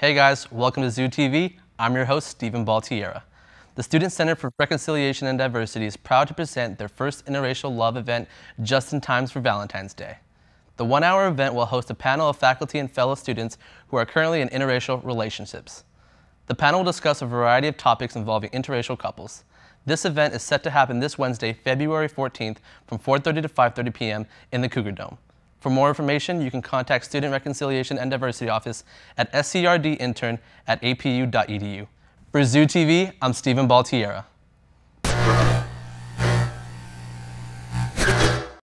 Hey guys, welcome to Zu TV. I'm your host, Steven Baltierra. The Student Center for Reconciliation and Diversity is proud to present their first interracial love event just in time for Valentine's Day. The one hour event will host a panel of faculty and fellow students who are currently in interracial relationships. The panel will discuss a variety of topics involving interracial couples. This event is set to happen this Wednesday, February 14th from 4.30 to 5.30 p.m. in the Cougar Dome. For more information, you can contact Student Reconciliation and Diversity Office at scrdintern at apu.edu. For Zu TV, I'm Steven Baltierra.